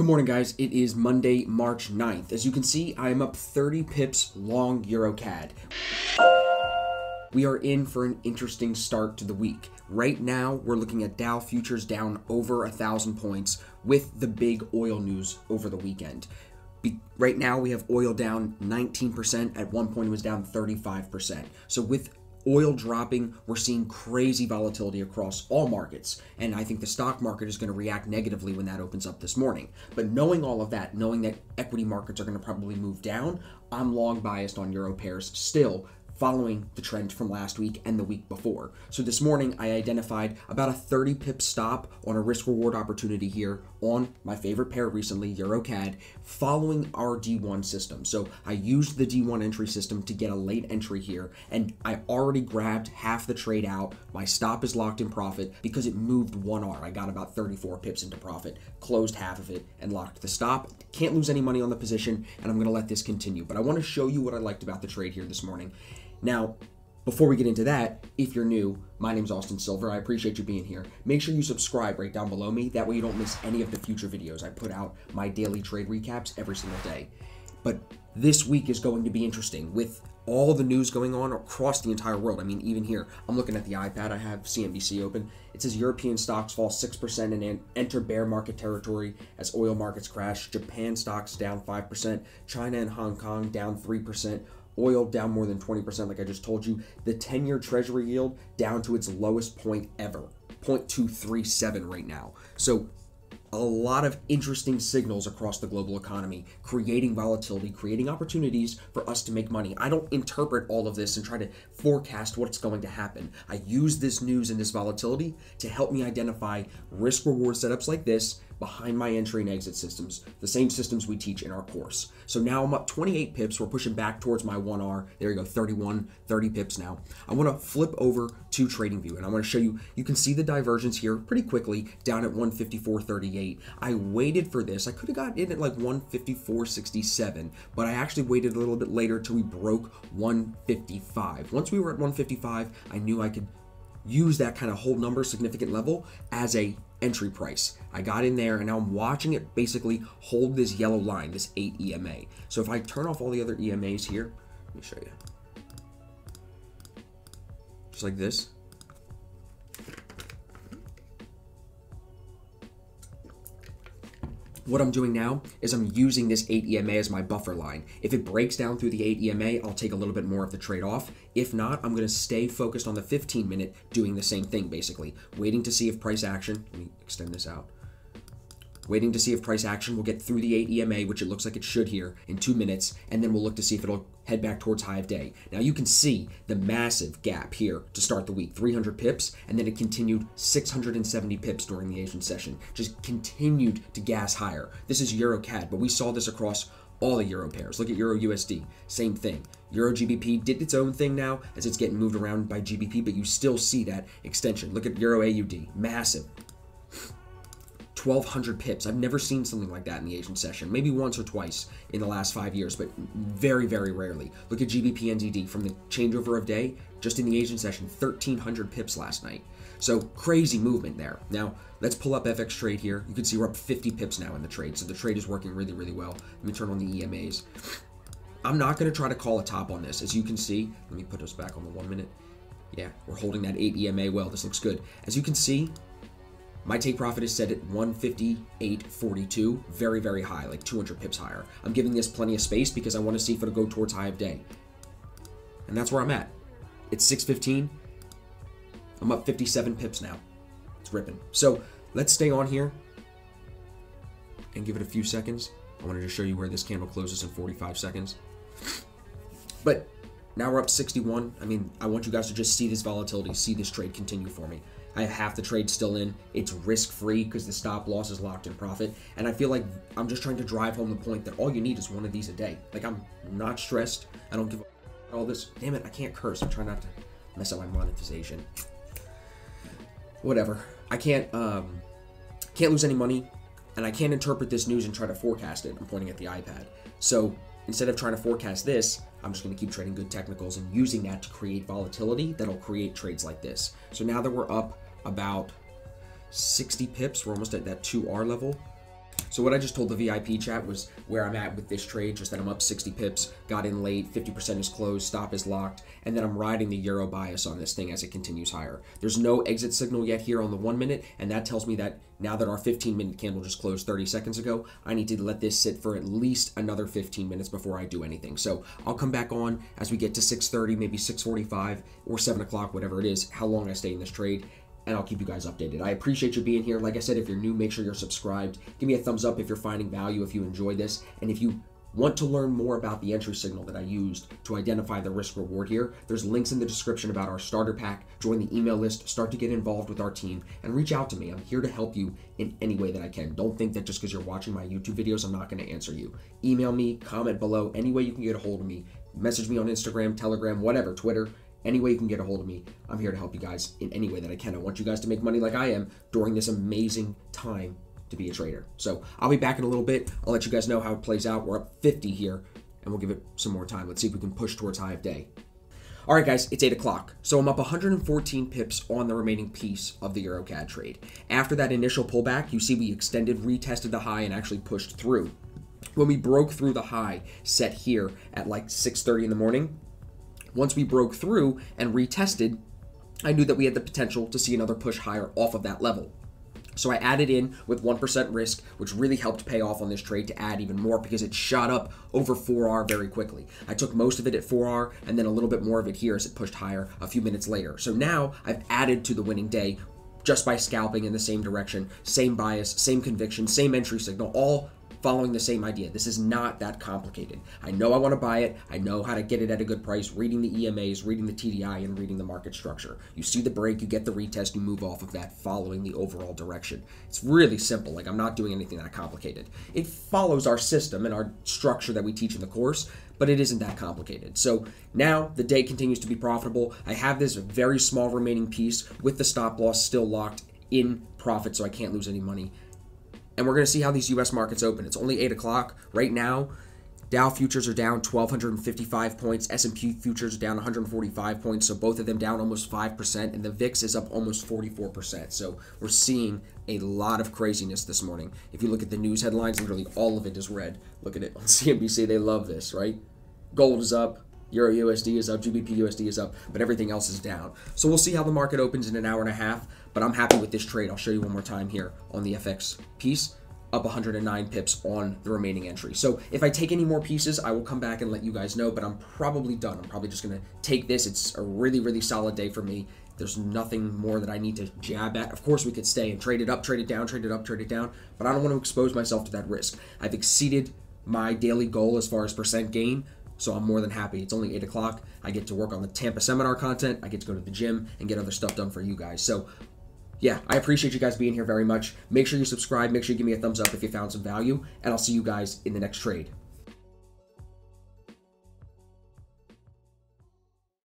Good morning, guys. It is Monday, March 9th. As you can see, I am up 30 pips long EuroCAD. We are in for an interesting start to the week. Right now, we're looking at Dow futures down over a thousand points with the big oil news over the weekend. Be- right now, we have oil down 19%. At one point, it was down 35%. So, with oil dropping, we're seeing crazy volatility across all markets. And I think the stock market is going to react negatively when that opens up this morning. But knowing all of that, knowing that equity markets are going to probably move down, I'm long biased on euro pairs still following the trend from last week and the week before. So this morning I identified about a 30 pip stop on a risk reward opportunity here on my favorite pair recently, EuroCAD, following our D1 system. So I used the D1 entry system to get a late entry here and I already grabbed half the trade out. My stop is locked in profit because it moved 1R. I got about 34 pips into profit, closed half of it and locked the stop. Can't lose any money on the position and I'm going to let this continue. But I want to show you what I liked about the trade here this morning. Now, before we get into that, if you're new, my name's Austin Silver. I appreciate you being here. Make sure you subscribe right down below me. That way you don't miss any of the future videos. I put out my daily trade recaps every single day. But this week is going to be interesting with all the news going on across the entire world. I mean, even here, I'm looking at the iPad. I have CNBC open. It says European stocks fall 6% and enter bear market territory as oil markets crash. Japan stocks down 5%. China and Hong Kong down 3% oil down more than 20%, like I just told you. The 10 year treasury yield down to its lowest point ever, 0.237 right now. So, a lot of interesting signals across the global economy, creating volatility, creating opportunities for us to make money. I don't interpret all of this and try to forecast what's going to happen. I use this news and this volatility to help me identify risk reward setups like this behind my entry and exit systems, the same systems we teach in our course. So now I'm up 28 pips. We're pushing back towards my 1R. There you go, 31, 30 pips now. I want to flip over to TradingView and I want to show you, you can see the divergence here pretty quickly down at 154.38. I waited for this. I could have got in at like 154.67, but I actually waited a little bit later till we broke 155. Once we were at 155, I knew I could use that kind of whole number significant level as a entry price. I got in there and now I'm watching it basically hold this yellow line, this 8 EMA. So if I turn off all the other EMAs here, let me show you. Just like this. What I'm doing now is I'm using this 8 EMA as my buffer line. If it breaks down through the 8 EMA, I'll take a little bit more of the trade off. If not, I'm going to stay focused on the 15 minute doing the same thing basically, waiting to see if price action, let me extend this out waiting to see if price action will get through the 8 EMA, which it looks like it should here in two minutes, and then we'll look to see if it'll head back towards high of day. Now you can see the massive gap here to start the week, 300 pips, and then it continued 670 pips during the Asian session, just continued to gas higher. This is EuroCAD, but we saw this across all the euro pairs. Look at Euro USD, same thing. Euro GBP did its own thing now as it's getting moved around by GBP, but you still see that extension. Look at Euro AUD, massive. 1200 pips. I've never seen something like that in the Asian session. Maybe once or twice in the last five years, but very, very rarely. Look at GBP NZD from the changeover of day, just in the Asian session, 1300 pips last night. So crazy movement there. Now, let's pull up FX trade here. You can see we're up 50 pips now in the trade. So the trade is working really, really well. Let me turn on the EMAs. I'm not going to try to call a top on this. As you can see, let me put us back on the one minute. Yeah, we're holding that 8 EMA well. This looks good. As you can see, my take profit is set at 158.42, very, very high, like 200 pips higher. I'm giving this plenty of space because I want to see if it'll go towards high of day. And that's where I'm at. It's 615. I'm up 57 pips now. It's ripping. So let's stay on here and give it a few seconds. I wanted to show you where this candle closes in 45 seconds. But now we're up 61. I mean, I want you guys to just see this volatility, see this trade continue for me. I have half the trade still in. It's risk free because the stop loss is locked in profit. And I feel like I'm just trying to drive home the point that all you need is one of these a day. Like I'm not stressed. I don't give all this. Damn it, I can't curse. I'm trying not to mess up my monetization. Whatever. I can't um can't lose any money, and I can't interpret this news and try to forecast it. I'm pointing at the iPad. So instead of trying to forecast this, I'm just going to keep trading good technicals and using that to create volatility that'll create trades like this. So now that we're up about 60 pips, we're almost at that 2R level. So what I just told the VIP chat was where I'm at with this trade, just that I'm up 60 pips, got in late, 50% is closed, stop is locked, and then I'm riding the euro bias on this thing as it continues higher. There's no exit signal yet here on the one minute, and that tells me that now that our 15 minute candle just closed 30 seconds ago, I need to let this sit for at least another 15 minutes before I do anything. So I'll come back on as we get to 6.30, maybe 6.45 or 7 o'clock, whatever it is, how long I stay in this trade and I'll keep you guys updated. I appreciate you being here. Like I said, if you're new, make sure you're subscribed. Give me a thumbs up if you're finding value, if you enjoy this, and if you want to learn more about the entry signal that I used to identify the risk reward here, there's links in the description about our starter pack. Join the email list, start to get involved with our team, and reach out to me. I'm here to help you in any way that I can. Don't think that just because you're watching my YouTube videos, I'm not going to answer you. Email me, comment below, any way you can get a hold of me. Message me on Instagram, Telegram, whatever, Twitter, any way you can get a hold of me, I'm here to help you guys in any way that I can. I want you guys to make money like I am during this amazing time to be a trader. So I'll be back in a little bit. I'll let you guys know how it plays out. We're up 50 here, and we'll give it some more time. Let's see if we can push towards high of day. All right, guys, it's 8 o'clock. So I'm up 114 pips on the remaining piece of the EuroCAD trade. After that initial pullback, you see we extended, retested the high, and actually pushed through. When we broke through the high set here at like 6.30 in the morning, once we broke through and retested, I knew that we had the potential to see another push higher off of that level. So I added in with 1% risk, which really helped pay off on this trade to add even more because it shot up over 4R very quickly. I took most of it at 4R and then a little bit more of it here as it pushed higher a few minutes later. So now I've added to the winning day just by scalping in the same direction, same bias, same conviction, same entry signal, all following the same idea. This is not that complicated. I know I want to buy it. I know how to get it at a good price, reading the EMAs, reading the TDI, and reading the market structure. You see the break, you get the retest, you move off of that following the overall direction. It's really simple. Like I'm not doing anything that complicated. It follows our system and our structure that we teach in the course, but it isn't that complicated. So now the day continues to be profitable. I have this very small remaining piece with the stop loss still locked in profit, so I can't lose any money and we're going to see how these U.S. markets open. It's only 8 o'clock. Right now, Dow futures are down 1,255 points. S&P futures are down 145 points. So both of them down almost 5%. And the VIX is up almost 44%. So we're seeing a lot of craziness this morning. If you look at the news headlines, literally all of it is red. Look at it on CNBC. They love this, right? Gold is up. Euro USD is up, GBP USD is up, but everything else is down. So we'll see how the market opens in an hour and a half, but I'm happy with this trade. I'll show you one more time here on the FX piece up 109 pips on the remaining entry. So if I take any more pieces, I will come back and let you guys know, but I'm probably done. I'm probably just going to take this. It's a really, really solid day for me. There's nothing more that I need to jab at. Of course, we could stay and trade it up, trade it down, trade it up, trade it down, but I don't want to expose myself to that risk. I've exceeded my daily goal as far as percent gain, so I'm more than happy. It's only 8 o'clock. I get to work on the Tampa seminar content. I get to go to the gym and get other stuff done for you guys. So, yeah, I appreciate you guys being here very much. Make sure you subscribe. Make sure you give me a thumbs up if you found some value. And I'll see you guys in the next trade.